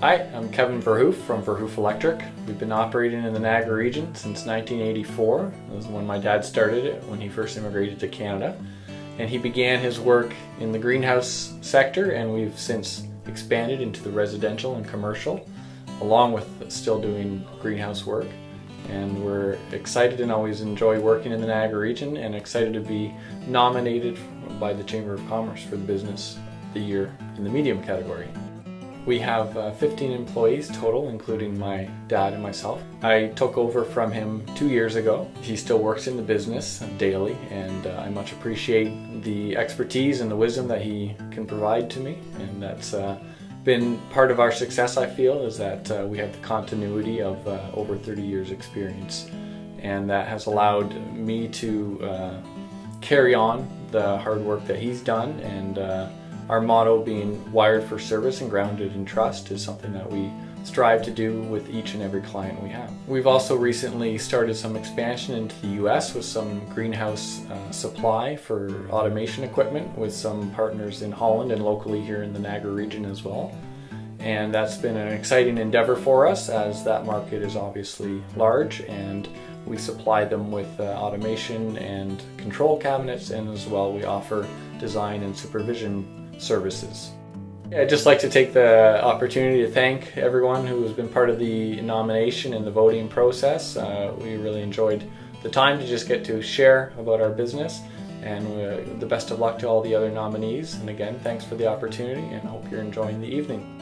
Hi, I'm Kevin Verhoef from Verhoef Electric. We've been operating in the Niagara region since 1984. That was when my dad started it when he first immigrated to Canada. And he began his work in the greenhouse sector and we've since expanded into the residential and commercial along with still doing greenhouse work. And we're excited and always enjoy working in the Niagara region and excited to be nominated by the Chamber of Commerce for the Business of the Year in the medium category. We have uh, 15 employees total, including my dad and myself. I took over from him two years ago. He still works in the business daily, and uh, I much appreciate the expertise and the wisdom that he can provide to me. And that's uh, been part of our success, I feel, is that uh, we have the continuity of uh, over 30 years' experience. And that has allowed me to uh, carry on the hard work that he's done and our motto being wired for service and grounded in trust is something that we strive to do with each and every client we have. We've also recently started some expansion into the US with some greenhouse uh, supply for automation equipment with some partners in Holland and locally here in the Niagara region as well. And that's been an exciting endeavor for us as that market is obviously large and we supply them with uh, automation and control cabinets and as well we offer design and supervision services. I'd just like to take the opportunity to thank everyone who has been part of the nomination and the voting process. Uh, we really enjoyed the time to just get to share about our business and uh, the best of luck to all the other nominees. And again, thanks for the opportunity and hope you're enjoying the evening.